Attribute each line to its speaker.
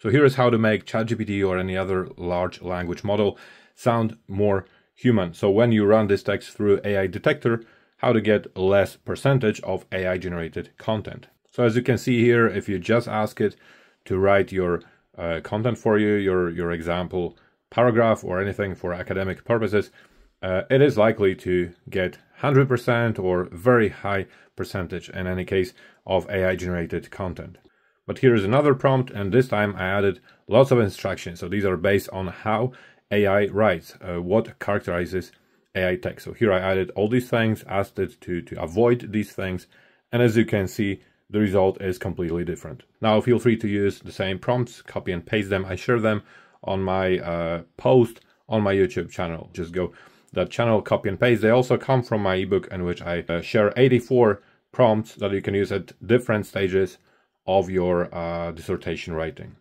Speaker 1: So here is how to make ChatGPT or any other large language model sound more human. So when you run this text through AI detector, how to get less percentage of AI generated content. So as you can see here, if you just ask it to write your uh, content for you, your, your example paragraph or anything for academic purposes, uh, it is likely to get 100% or very high percentage in any case of AI generated content. But here is another prompt and this time I added lots of instructions. So these are based on how AI writes, uh, what characterizes AI text. So here I added all these things, asked it to, to avoid these things. And as you can see, the result is completely different. Now feel free to use the same prompts, copy and paste them. I share them on my uh, post on my YouTube channel. Just go that channel, copy and paste. They also come from my ebook in which I uh, share 84 prompts that you can use at different stages of your uh, dissertation writing.